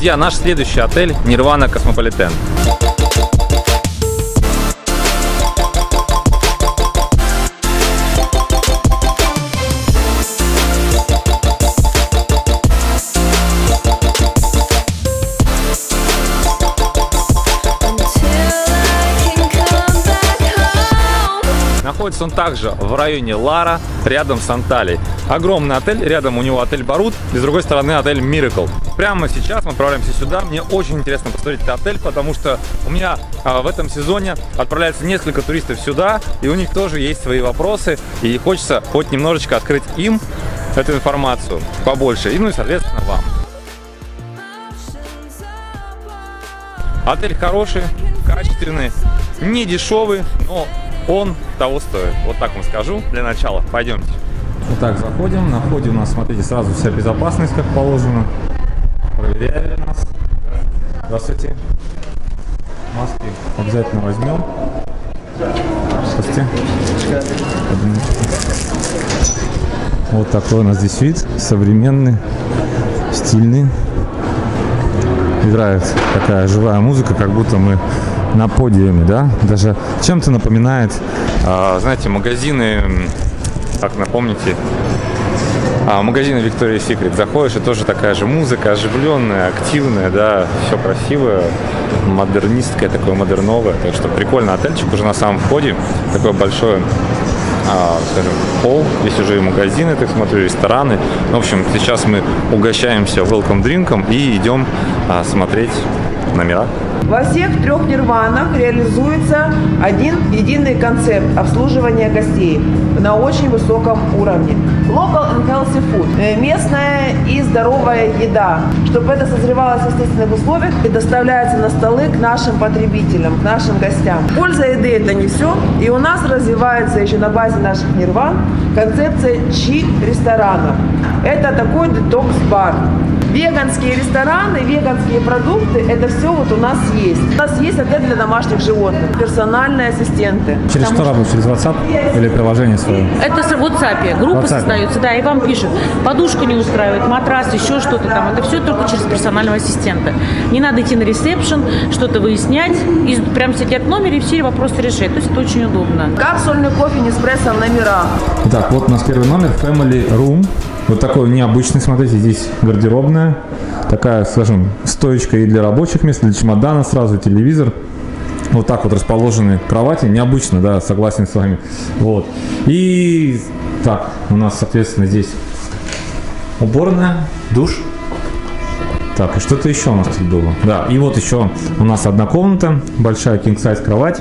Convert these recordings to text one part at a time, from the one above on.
Друзья, наш следующий отель Nirvana Cosmopolitan. Находится он также в районе Лара, рядом с Анталией. Огромный отель, рядом у него отель Барут, и с другой стороны отель Miracle. Прямо сейчас мы отправляемся сюда. Мне очень интересно посмотреть этот отель, потому что у меня а, в этом сезоне отправляется несколько туристов сюда, и у них тоже есть свои вопросы, и хочется хоть немножечко открыть им эту информацию побольше, и ну и соответственно вам. Отель хороший, качественный, не дешевый, но он того стоит. Вот так вам скажу для начала. Пойдемте. Итак, заходим. На входе у нас, смотрите, сразу вся безопасность, как положено. Проверяют нас. Здравствуйте. Маски обязательно возьмем. Здравствуйте. Вот такой у нас здесь вид. Современный, стильный. Играет такая живая музыка, как будто мы на подиуме, да, даже чем-то напоминает, а, знаете, магазины, как напомните, а, магазины Victoria's Secret. Заходишь, и тоже такая же музыка, оживленная, активная, да, все красивое, модернистское, такое модерновое. Так что прикольный отельчик уже на самом входе, такое большое а, скажем, пол. Здесь уже и магазины, так смотрю, рестораны. В общем, сейчас мы угощаемся welcome дринком и идем а, смотреть номера. Во всех трех нирванах реализуется один единый концепт обслуживания гостей на очень высоком уровне. Local and healthy food. Э, местная и здоровая еда. Чтобы это созревалось в естественных условиях и доставляется на столы к нашим потребителям, к нашим гостям. Польза еды это не все. И у нас развивается еще на базе наших нирван концепция чи-ресторанов. Это такой детокс-бар. Веганские рестораны, веганские продукты, это все вот у нас есть. У нас есть отель для домашних животных, персональные ассистенты. Через что работать? Через WhatsApp или приложение свое? Это в WhatsApp. Группа WhatsApp. создается, да, и вам пишут, подушку не устраивает, матрас, еще что-то там. Это все только через персонального ассистента. Не надо идти на ресепшн, что-то выяснять, и прям сидят в номере и все вопросы решать. То есть это очень удобно. Капсульный кофе Неспрессо в номерах. Итак, вот у нас первый номер Family Room. Вот такой необычный, смотрите, здесь гардеробная. Такая, скажем, стоечка и для рабочих мест, для чемодана сразу, телевизор. Вот так вот расположены кровати. Необычно, да, согласен с вами. Вот. И так, у нас, соответственно, здесь уборная, душ. Так, и что-то еще у нас тут было. Да, и вот еще у нас одна комната, большая king size кровать.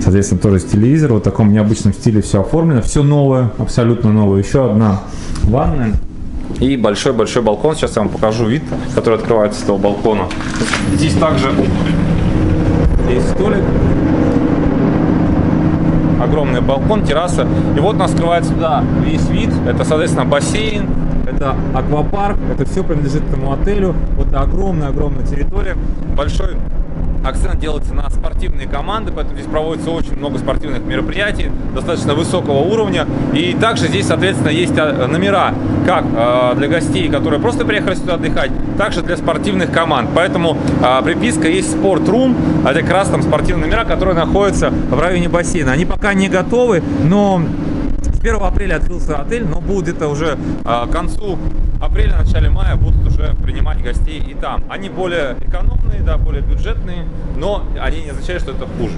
Соответственно, тоже с телевизора. Вот в таком необычном стиле все оформлено. Все новое, абсолютно новое. Еще одна ванная. И большой-большой балкон. Сейчас я вам покажу вид, который открывается с этого балкона. Здесь также есть столик. Огромный балкон, терраса. И вот у нас открывается сюда весь вид. Это, соответственно, бассейн, это аквапарк. Это все принадлежит этому отелю. Вот огромная-огромная территория. Большой акцент делается на спортивные команды, поэтому здесь проводится очень много спортивных мероприятий, достаточно высокого уровня. И также здесь, соответственно, есть а, номера как э, для гостей, которые просто приехали сюда отдыхать, также для спортивных команд. Поэтому э, приписка есть спортрум, это как раз там спортивные номера, которые находятся в районе бассейна. Они пока не готовы, но с 1 апреля открылся отель, но будет это уже а, к концу апреля, начале мая будут уже принимать гостей и там. Они более экономные, да, более бюджетные, но они не означают, что это хуже.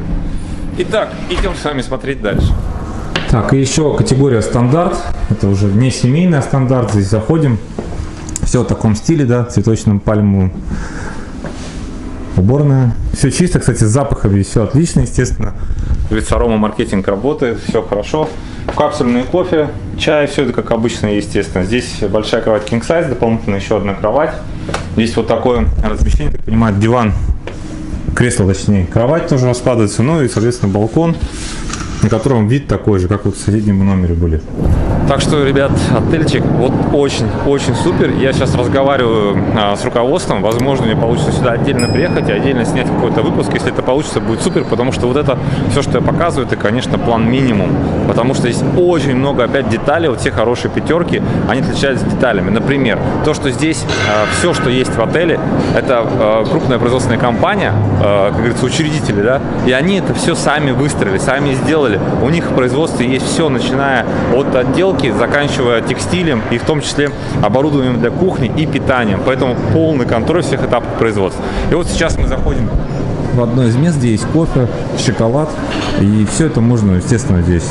Итак, идем с вами смотреть дальше. Так, и еще категория стандарт. Это уже не семейный а стандарт. Здесь заходим. Все в таком стиле, да, цветочным пальмовым. Уборная. Все чисто, кстати, с запахами все отлично, естественно. Ведь арома маркетинг работает, все хорошо. Капсульный кофе, чай, все это как обычно, естественно. Здесь большая кровать king size, дополнительно еще одна кровать. Здесь вот такое размещение, так понимаю, диван, кресло точнее, кровать тоже раскладывается, ну и, соответственно, балкон. На котором вид такой же, как вот в соседнем номере были. Так что, ребят, отельчик вот очень-очень супер. Я сейчас разговариваю а, с руководством. Возможно, мне получится сюда отдельно приехать и отдельно снять какой-то выпуск. Если это получится, будет супер, потому что вот это все, что я показываю, это, конечно, план минимум. Потому что здесь очень много опять деталей. Вот все хорошие пятерки, они отличаются деталями. Например, то, что здесь а, все, что есть в отеле, это а, крупная производственная компания, а, как говорится, учредители, да, и они это все сами выстроили, сами сделали. У них в производстве есть все, начиная от отделки, заканчивая текстилем и в том числе оборудованием для кухни и питанием. Поэтому полный контроль всех этапов производства. И вот сейчас мы заходим В одно из мест, где есть кофе, шоколад, и все это можно, естественно, здесь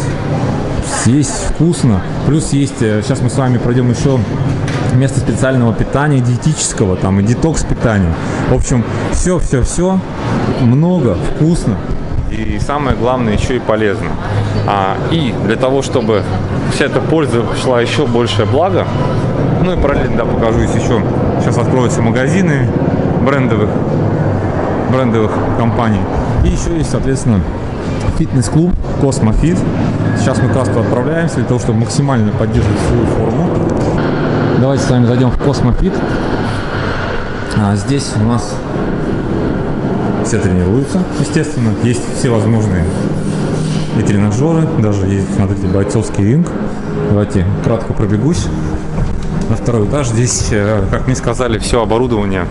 съесть вкусно. Плюс есть, э, сейчас мы с вами пройдем еще место специального питания, диетического, там и детокс питания. В общем, все, все, все много, вкусно. И самое главное еще и полезно. А, и для того, чтобы вся эта польза шла еще большее благо, ну и параллельно да, покажу здесь еще, сейчас откроются магазины брендовых, брендовых компаний. И еще есть, соответственно, фитнес-клуб Cosmofit. Сейчас мы как раз туда отправляемся для того, чтобы максимально поддерживать свою форму. Давайте с вами зайдем в Cosmofit. А здесь у нас все тренируются, естественно. Есть все возможные и тренажеры, даже есть, смотрите, бойцовский ринг. Давайте кратко пробегусь. На второй этаж здесь, э, как мне сказали, все оборудование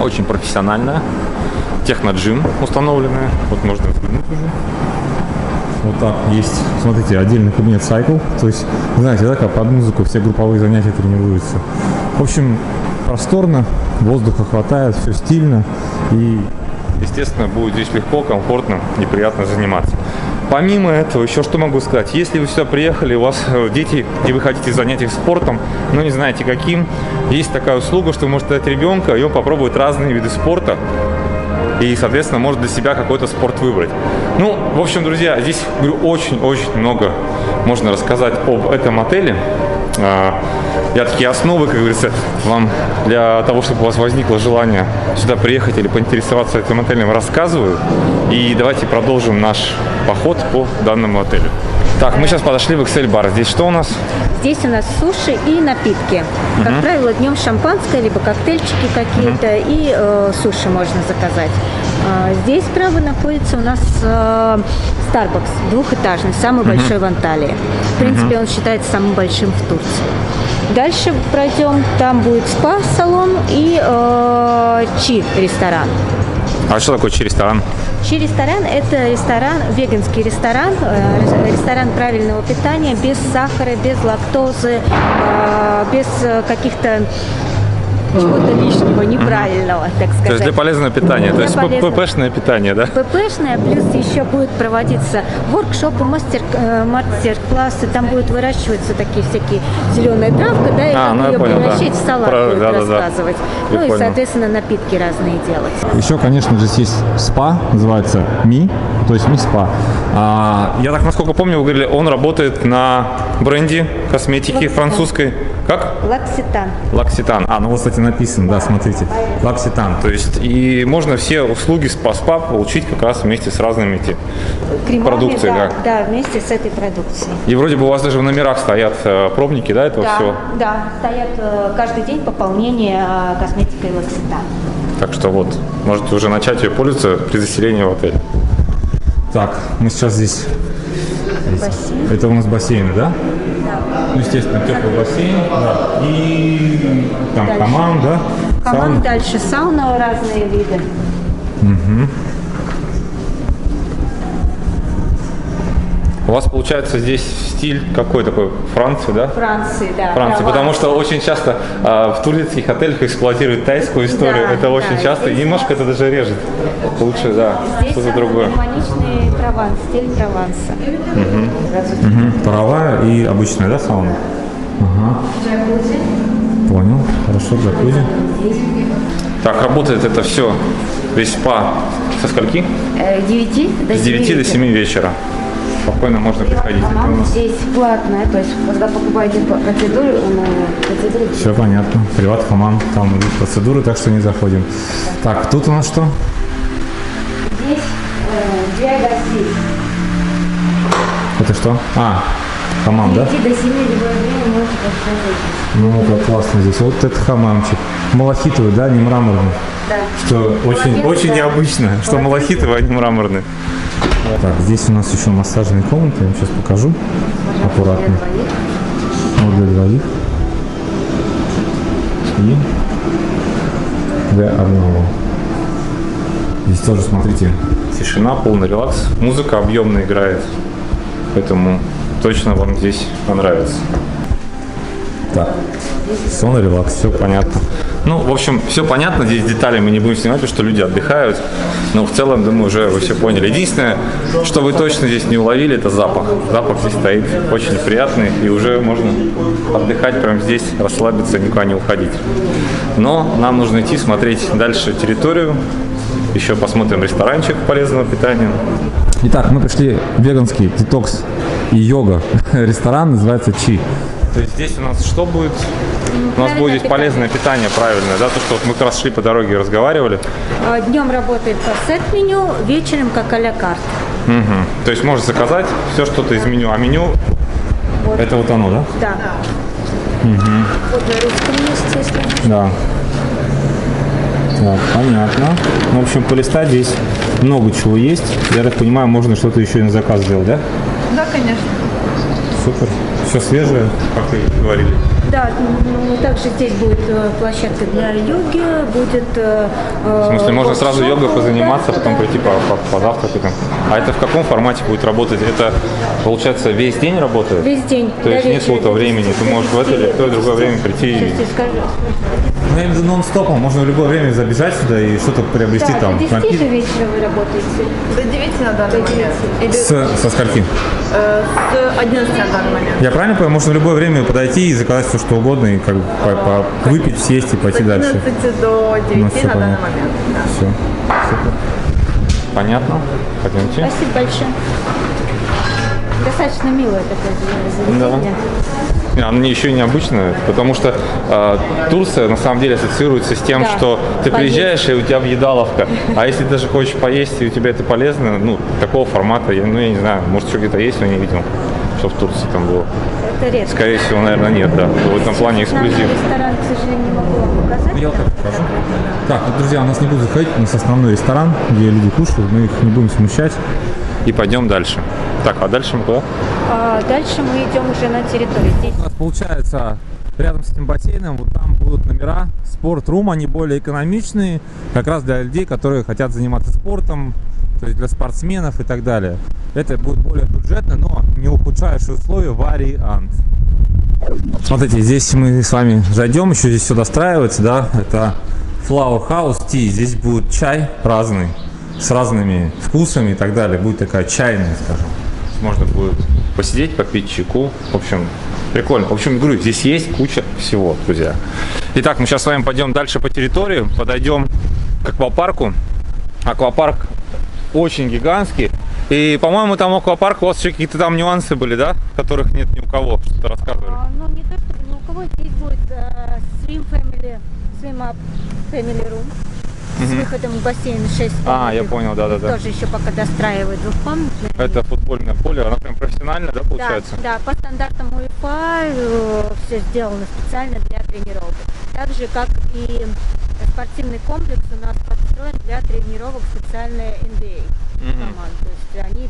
очень профессиональное. Техноджим установленное. Вот можно взглянуть уже. Вот так есть, смотрите, отдельный кабинет Cycle. То есть, знаете, да, как под музыку все групповые занятия тренируются. В общем, просторно, воздуха хватает, все стильно. И естественно, будет здесь легко, комфортно и приятно заниматься. Помимо этого, еще что могу сказать, если вы сюда приехали, у вас э, дети, и вы хотите занятий спортом, но не знаете каким, есть такая услуга, что вы можете дать ребенка, и он попробует разные виды спорта, и, соответственно, может для себя какой-то спорт выбрать. Ну, в общем, друзья, здесь, очень-очень много можно рассказать об этом отеле. А, я такие основы, как говорится, вам для того, чтобы у вас возникло желание сюда приехать или поинтересоваться этим отелем, рассказываю. И давайте продолжим наш поход по данному отелю. Так, мы сейчас подошли в Excel бар. Здесь что у нас? Здесь у нас суши и напитки. Как правило, днем шампанское, либо коктейльчики какие-то, и э, суши можно заказать. А, здесь справа находится у нас э, Starbucks, двухэтажный, самый большой в Анталии. В принципе, он считается самым большим в Турции. Дальше пройдем, там будет спа-салон и э, чи-ресторан. А что такое ресторан? Чи-ресторан – это ресторан, веганский ресторан, э, ресторан правильного питания, без сахара, без лактозы, э, без э, каких-то чего-то лишнего, неправильного, так сказать. То есть для полезного питания, Для то есть полезного. ППшное питание, да? ППшная, плюс еще будет проводиться воркшопы, мастер, э, мастер-классы, там будет выращиваться такие всякие зеленые травка, да, и А, как ну ее понял, да. превращать в салат Про- будет да-да-да. рассказывать. Я ну и, понял. соответственно, напитки разные делать. еще, конечно же, здесь есть спа, называется Ми, то есть Ми спа. А, я так, насколько помню, вы говорили, он работает на бренде косметики Лакситан. французской. Как? Лакситан. Лакситан. А, ну вот, кстати, написано, да, смотрите. Лакситан. То есть и можно все услуги спа-спа получить как раз вместе с разными эти. Кремами, Продукция, да, да. да, вместе с этой продукцией. И вроде бы у вас даже в номерах стоят э, пробники, да, этого Да, всего. да, стоят э, каждый день пополнение э, косметикой Лакситан. Так что вот, можете уже начать ее пользоваться при заселении в отель. Так, мы сейчас здесь... Бассейн. Это у нас бассейны, да? Ну, естественно, теплый бассейн, да. И там Дальше. хамам, да? Хамам Сауна. дальше, сауна разные виды. У вас получается здесь стиль какой такой? Франции, да? Франции, да. Франции, Прованс. потому что очень часто а, в турецких отелях эксплуатируют тайскую историю. Да, это очень да, часто, и немножко это даже режет. Лучше, да, что-то другое. гармоничный прованс, стиль Прованса. Сразу Мгм. Паровая и обычная, да, сауна? Ага. джакузи. Понял. Хорошо, джакузи. Так, работает это все, весь спа со скольки? Э, 9 до С 9 до вечера. 7 вечера. Спокойно можно приходить. Это у нас здесь платная, то есть когда покупаете по- процедуру, на процедуру Все понятно. Приват хамам, там идут процедуры, так что не заходим. Так, тут у нас что? здесь э, для гостей. что? А, хамам, да? До 7 любое время можно подходить. Ну, как классно здесь. Вот это хамамчик. Малахитовый, да, не мраморный. Да. Что очень, очень необычно, что малахитовый, а не мраморный. Так, здесь у нас еще массажные комнаты, я вам сейчас покажу. Аккуратно. Вот для двоих. И для одного. Здесь тоже, смотрите, Тишина, полный релакс. Музыка объемно играет. Поэтому точно вам здесь понравится. Так, сон и релакс, все Понятно. Ну, в общем, все понятно, здесь детали мы не будем снимать, потому что люди отдыхают. Но в целом, думаю, уже вы все поняли. Единственное, что вы точно здесь не уловили, это запах. Запах здесь стоит очень приятный, и уже можно отдыхать прямо здесь, расслабиться, никуда не уходить. Но нам нужно идти смотреть дальше территорию. Еще посмотрим ресторанчик полезного питания. Итак, мы пришли в веганский детокс и йога ресторан, называется Чи. То есть здесь у нас что будет? У нас будет здесь полезное питание правильное, да? То, что вот мы как раз шли по дороге и разговаривали. Днем работает по сет-меню, вечером как а-ля карт. Мгм. То есть можно заказать все что-то из меню. А меню Это вот оно, да? Да. Вот на русском есть, если Да. Так, понятно. Ну, в общем, полистать здесь много чего есть. Я так понимаю, можно что-то еще и на заказ сделать, да? Да, конечно. Супер. Все свежее, как и говорили. Да, ну, также здесь будет э, площадка для йоги, будет... э, В смысле, можно сразу йогой позаниматься, да, потом да. прийти по, по, позавтракать. А это в каком формате будет работать? Это, получается, весь день работает? Весь день. То есть нет какого-то времени. Ты можешь в это или в то другое время прийти. Сейчас и-. Ну, я имею в виду нон-стопом. Можно в любое время забежать сюда и что-то приобрести Да, там. до 10 напитки. же вечера вы работаете. До 9 на данный До 9. момент. Или С, со скольки? э, с 11 на данный момент. Я правильно понимаю, можно в любое время подойти и заказать все, что угодно, и как бы по- по- выпить, съесть и С пойти дальше. 11 до 9 Ну, на данный понятно. момент. да. Все. Понятно? Пойдемте. Спасибо большое. Достаточно милое такое заведение. Не, Оно еще и необычное, потому что э, Турция на самом деле ассоциируется с тем, Да, что ты поесть. приезжаешь и у тебя въедаловка. А если даже хочешь поесть и у тебя это полезно, ну, такого формата, я, ну, я не знаю, может, что где-то есть, но не видел, что в Турции там было. Это редко. Скорее всего, наверное, нет, да. В этом плане эксклюзив. Ресторан, к сожалению, не могу вам показать. Я вот так покажу. Так, вот, друзья, у нас не будут заходить, у нас основной ресторан, где люди кушают, мы их не будем смущать. И пойдем дальше. Так, а дальше мы куда? А дальше мы идем уже на территорию. Здесь У нас получается рядом с этим бассейном вот там будут номера спорт-рум, они более экономичные, как раз для людей, которые хотят заниматься спортом, то есть для спортсменов и так далее. Это будет более бюджетно, но не ухудшающие условия вариант. Смотрите, здесь мы с вами зайдем, еще здесь все достраивается, да, это Flower House Tea, здесь будет чай разный, с разными вкусами и так далее, будет такая чайная, скажем. Можно будет посидеть, попить чайку. В общем, прикольно. В общем, говорю, здесь есть куча всего, друзья. Итак, мы сейчас с вами пойдем дальше по территории, подойдем к аквапарку. Аквапарк очень гигантский. И, по-моему, там аквапарк, у вас еще какие-то там нюансы были, да? Которых нет ни у кого, что-то рассказывали. А, ну, не то чтобы ни у кого. Здесь будет э, Swim Family, Swim Up Family Room с выходом в бассейн 6 А, я понял, да-да-да. Тоже еще пока достраивают двухкомнатный. Это футбольное поле, оно прям профессионально, да, получается? Да, да, по стандартам УЕФА все сделано специально для тренировок. Так же, как и спортивный комплекс у нас подстроен для тренировок специальной NBA команд. То есть они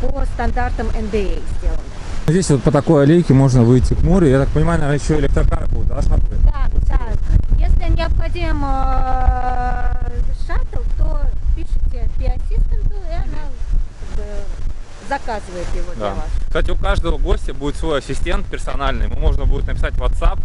по- по стандартам NBA сделаны. Здесь вот по такой аллейке можно выйти к морю. Я так понимаю, наверное, еще электрокары будут, да, шаттлы? Да, да. Необходим э, шаттл, то пишите пи-ассистенту, и она как бы, заказывает его для Да. вас. Кстати, у каждого гостя будет свой ассистент персональный. Ему можно будет написать WhatsApp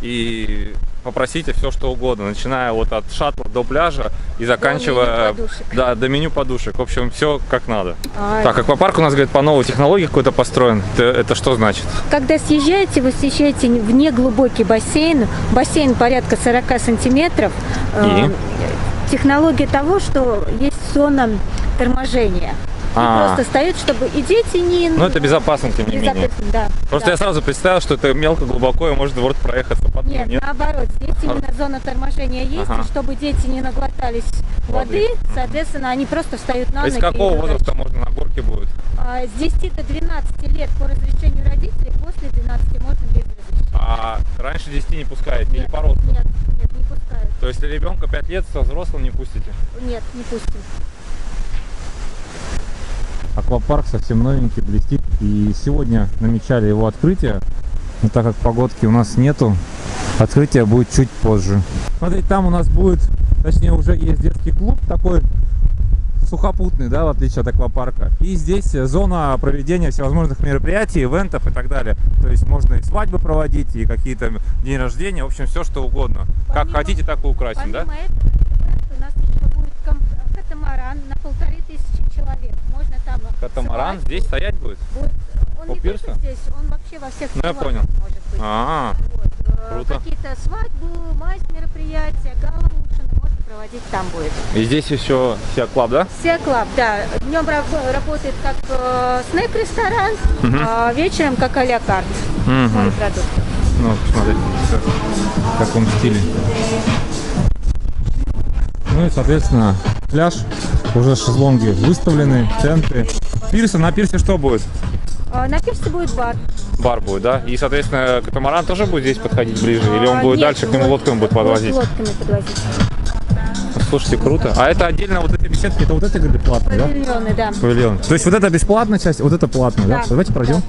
и попросить все, что угодно, начиная вот от шаттла до пляжа и заканчивая меню подушек. да, до меню подушек. В общем, все как надо. А, Так, аквапарк у нас, говорит, по новой технологии какой-то построен. Это, это что значит? Когда съезжаете, вы съезжаете в неглубокий бассейн. Бассейн порядка 40 сантиметров. Э, И? Технология того, что есть зона торможения. А. просто стоят, чтобы и дети не... Ну, это безопасно, тем не менее. Да. Просто да. я сразу представил, что это мелко, глубоко, и может двор проехаться по дну, Нет, нет? наоборот, здесь именно зона торможения есть, Ага. и чтобы дети не наглотались Воды. воды, соответственно, они просто встают на А из ноги. и какого возраста дальше. можно на горке будет? А, С 10 до 12 лет по разрешению родителей, после 12 можно без разрешения. А раньше 10 не пускаете или Нет, по росту? Нет, нет, не пускают. То есть если ребенка 5 лет со взрослым не пустите? Нет, не пустим. Аквапарк совсем новенький, блестит. И сегодня намечали его открытие. Но так как погодки у нас нету, открытие будет чуть позже. Смотрите, там у нас будет, точнее уже есть детский клуб такой сухопутный, да, в отличие от аквапарка. И здесь зона проведения всевозможных мероприятий, ивентов и так далее. То есть можно и свадьбы проводить, и какие-то дни рождения, в общем, все что угодно. Как Помимо- хотите, так и украсим, да? Этого, ивента у нас еще будет кам- катамаран на полторы тысячи человек. Можно там Катамаран свадьбу, здесь стоять будет? будет- Он у не пирса? здесь, он вообще во всех Ну, я понял. может быть. А, Вот, э, круто. Какие-то свадьбы, майс мероприятия, гала ужины можно проводить там будет. и здесь еще Sia Club, да? Все клаб, да. Днем работает как э, снэк-ресторан, а вечером как а-ля карт. Морепродукты. Ну, посмотрите, в каком стиле. Ну и, соответственно, пляж, уже шезлонги выставлены, тенты. Пирса, на пирсе что будет? А На пирсе будет бар. Бар будет, да? И, соответственно, катамаран тоже будет здесь подходить ближе? Или он А, будет нет, дальше к нему лод- лодками будет подвозить? Лодками подвозить. Слушайте, круто. А это отдельно вот эти беседки, Это вот это говорит платно, да? Павильоны, да. Павильон. То есть вот это бесплатная часть, вот это платная, да? Да. Давайте пройдем.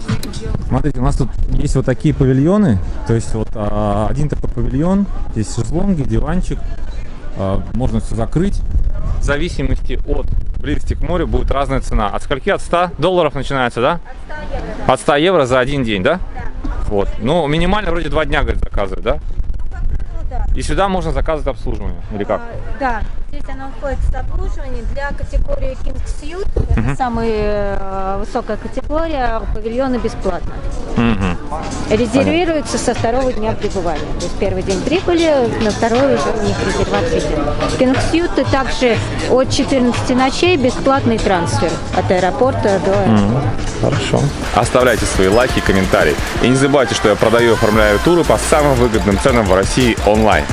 Смотрите, у нас тут есть вот такие павильоны. То есть вот а, один такой павильон, здесь шезлонги, диванчик. а, можно все закрыть. В зависимости от близости к морю будет разная цена. От скольки? От 100 долларов начинается, да? От 100 евро, да. От 100 евро за один день, да? Вот. Ну, минимально вроде два дня, говорит, заказывают, да? Ну, да. И сюда можно заказывать обслуживание, или как? А, Да, здесь оно входит в обслуживание для категории King Suite. Это самая э, высокая категория, павильоны бесплатно. Мгм. Резервируется со второго дня пребывания. То есть первый день прибыли, на второй уже у них резервация идет. King Suite также от 14 ночей бесплатный трансфер от аэропорта до аэропорта. Хорошо. Оставляйте свои лайки и комментарии. И не забывайте, что я продаю и оформляю туры по самым выгодным ценам в России онлайн.